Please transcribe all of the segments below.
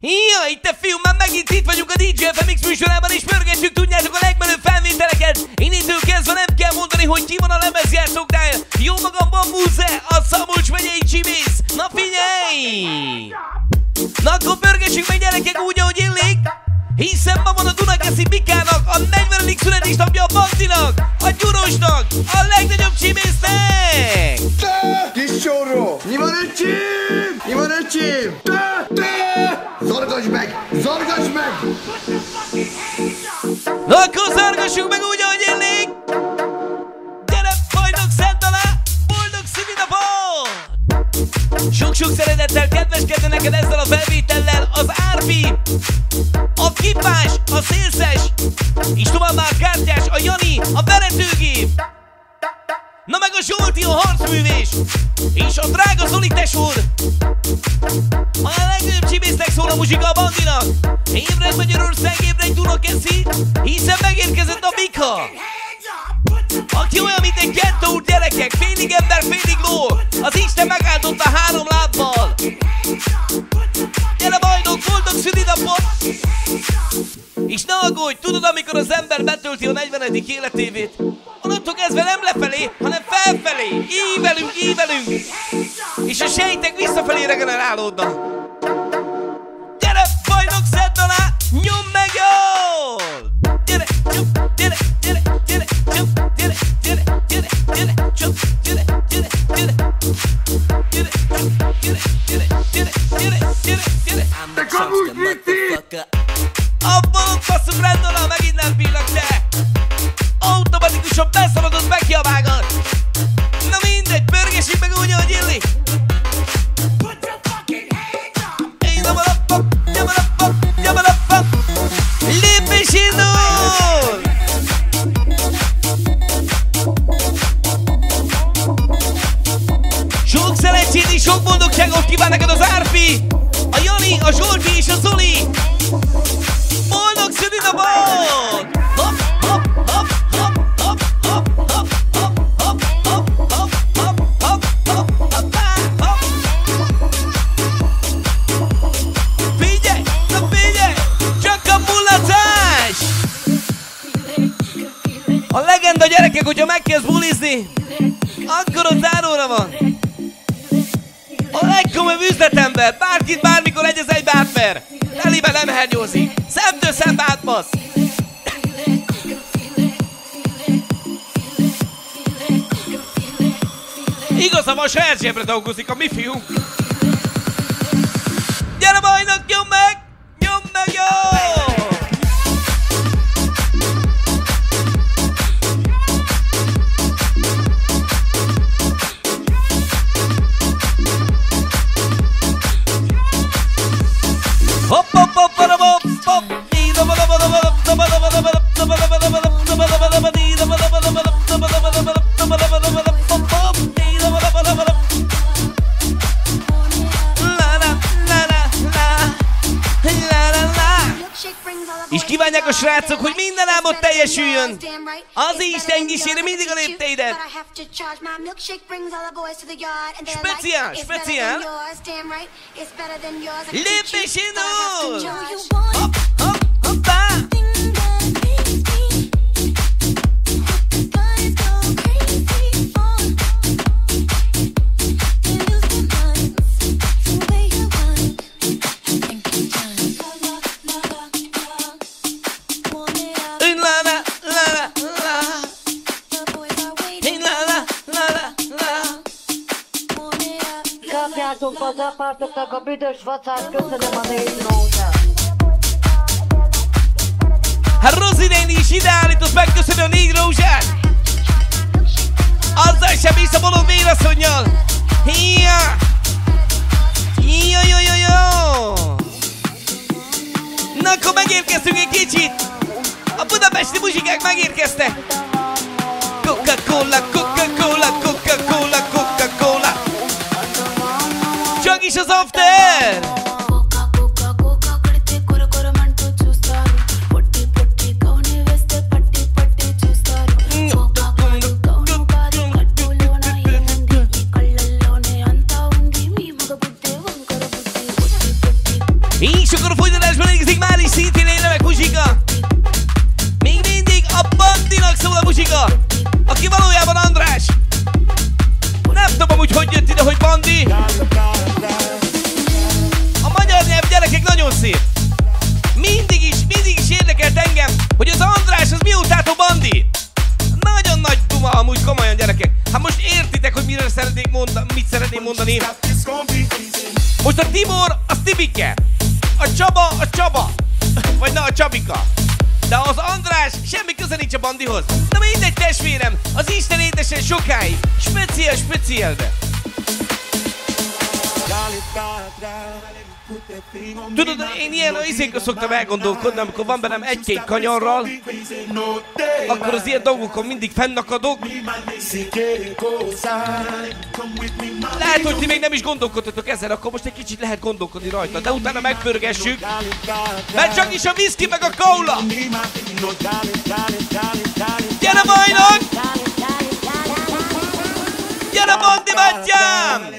Jaj, te fiú, már megint itt vagyunk a DJ FMX műsorában, és pörgetjük, tudjátok, a legmenőbb felvételeket. Innentől kezdve nem kell mondani, hogy ki van a lemezjátszóknál. Jó magam van Muze, a Szabolcs megyei Csimész. Na figyelj! Na akkor pörgessük meg gyerekek úgy, ahogy illik. Hiszen ma van a Dunakeszi Bikának a 40. születésnapja a Bandinak, a Gyurosnak, neked ezzel a felvétellel az Árpi, a Kipás, a Szélszes, és továbbá a Kártyás, a Jani, a Veretőgép, Na meg a Zsolti, a harcművés, és a drága Zoli tesód, a legnagyobb csibésznek szól a muzsika a bandinak. Ébred Magyarország, ébredj Dunakeszi, hiszen megérkezett a Mika. Aki olyan, mint egy gettó gyerekek, félig ember, félig ló, az Isten megáldotta három lábbal. És ne aggódj, tudod, amikor az ember betölti a 40. életévét, onnantól kezdve nem lefelé, hanem felfelé, ívelünk, ívelünk, és a sejtek visszafelé regenerálódnak. Gyere, bajnok szedd alá, nyom meg jól! És sok boldogságot kíván neked az Árpi, a Jani, a Zsolti és a Zoli! Boldog szülinapot! Hopp, hopp, hopp, hopp, hopp! Csak a mulatás! A legenda gyerekek, hogyha megkezd bulizni, akkor ott záróra van. A legkomolyabb üzletember, bárkit bármikor egy az egybe átver. Telibe nem hernyózik. Szemtől szembe átbasz. Igazam, a saját zsebre dolgozik a mi fiú. Gyere bajnak, nyom meg! Nyom meg, jó! yaşıyorsun? Ağzı işten gişerimi garipteyden. Spezial, spezial. Lebe şunu. Hop hop hoppa. Apátoknak a. Hát Rozi néni is ide állított megköszönni a négy Chunky Show Software. És akkor a folytatásban érkezik már is szintén egy remek muzsika. Még mindig a Bandinak szól a muzsika, aki valójában András. Nem tudom, hogy hogy jött ide, hogy Bandi. Szeretném mondani. Most a Tibor, az Tibike. A Csaba, a Csaba. Vagy na, a Csabika. De az András semmi köze nincs a bandihoz. Na mindegy testvérem, az Isten édesen sokáig. Speciál, speciál, de. Tudod, én ilyen izékre szoktam elgondolkodni, amikor van bennem egy-két kanyarral, akkor az ilyen dolgokon mindig fennakadok. Lehet, hogy ti még nem is gondolkodtatok ezzel, akkor most egy kicsit lehet gondolkodni rajta, de utána megpörgessük, mert csak is a whisky meg a cola. Gyere bajnok! Gyere Bandi bátyám!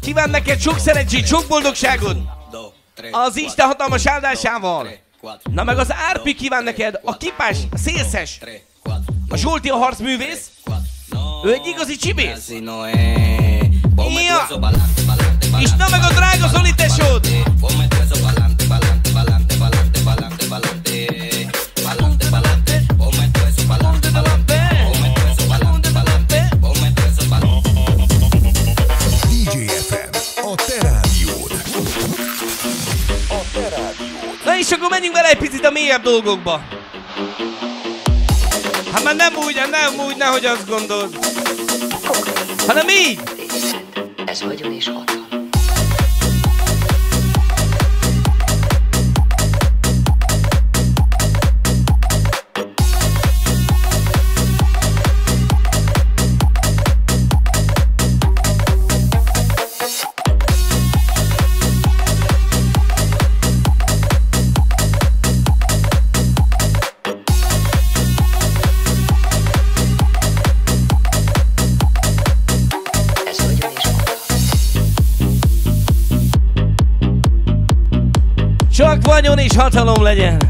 Kíván neked sok szerencsét, sok boldogságot! Az Isten hatalmas áldásával! Na meg az Árpi kíván neked, a kipás, a szélszes, a Zsolti a harcművész, ő egy igazi csibész! Ja. És na meg a drága Zoli tesód! Mélyebb dolgokba. Hát már nem úgy, nem úgy, nehogy azt gondold. Hanem így! Ez vagyon és hatalom. És hatalom legyen.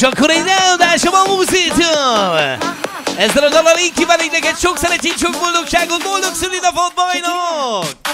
És akkor egy ráadásom a múzítől! Ezzel a dallal így kívánok neked sok szeretét, sok boldogságot, boldog szülinapot, bajnok!